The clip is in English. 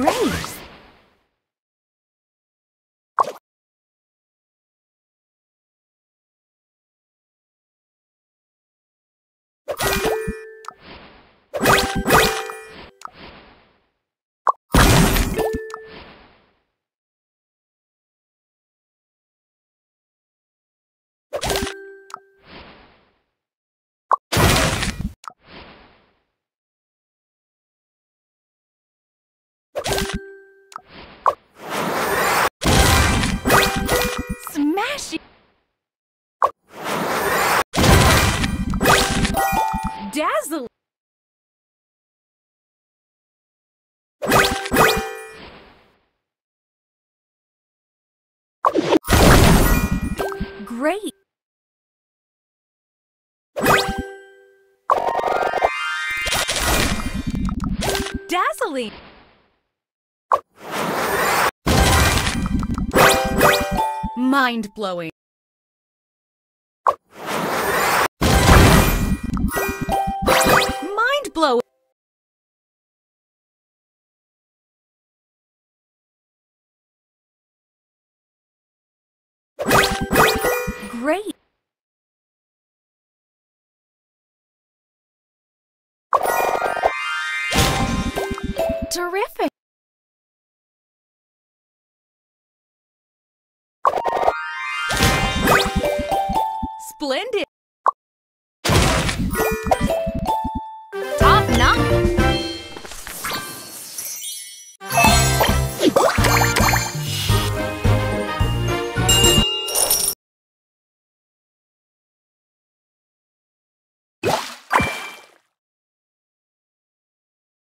Great! Smash it! Dazzle! Great! Dazzling! Mind-blowing! Mind-blowing! Great! Terrific! Splendid! Top notch!